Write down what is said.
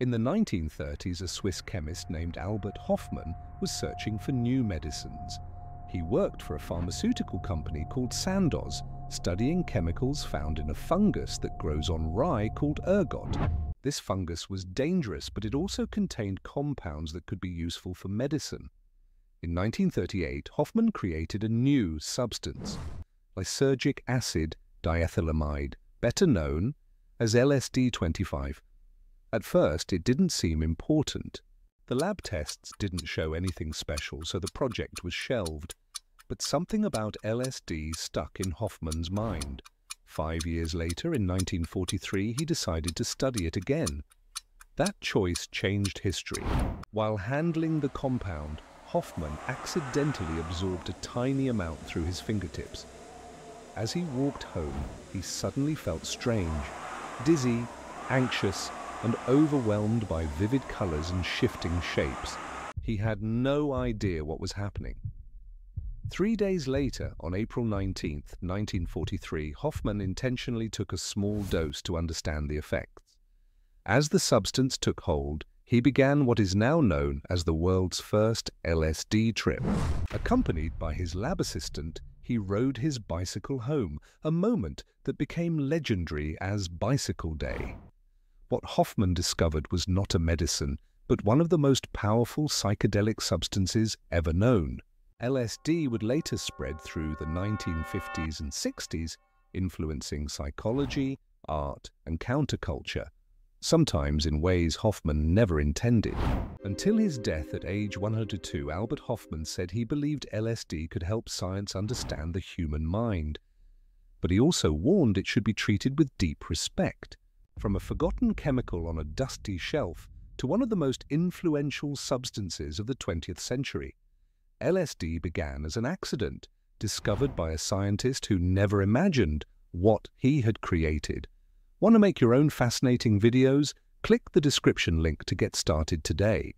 In the 1930s, a Swiss chemist named Albert Hofmann was searching for new medicines. He worked for a pharmaceutical company called Sandoz, studying chemicals found in a fungus that grows on rye called ergot. This fungus was dangerous, but it also contained compounds that could be useful for medicine. In 1938, Hofmann created a new substance, lysergic acid diethylamide, better known as LSD-25. At first, it didn't seem important. The lab tests didn't show anything special, so the project was shelved. But something about LSD stuck in Hofmann's mind. Five years later, in 1943, he decided to study it again. That choice changed history. While handling the compound, Hofmann accidentally absorbed a tiny amount through his fingertips. As he walked home, he suddenly felt strange, dizzy, anxious, and overwhelmed by vivid colors and shifting shapes. He had no idea what was happening. Three days later, on April 19, 1943, Hofmann intentionally took a small dose to understand the effects. As the substance took hold, he began what is now known as the world's first LSD trip. Accompanied by his lab assistant, he rode his bicycle home, a moment that became legendary as Bicycle Day. What Hofmann discovered was not a medicine, but one of the most powerful psychedelic substances ever known. LSD would later spread through the 1950s and 60s, influencing psychology, art, and counterculture, sometimes in ways Hofmann never intended. Until his death at age 102, Albert Hofmann said he believed LSD could help science understand the human mind. But he also warned it should be treated with deep respect. From a forgotten chemical on a dusty shelf to one of the most influential substances of the 20th century. LSD began as an accident, discovered by a scientist who never imagined what he had created. Want to make your own fascinating videos? Click the description link to get started today.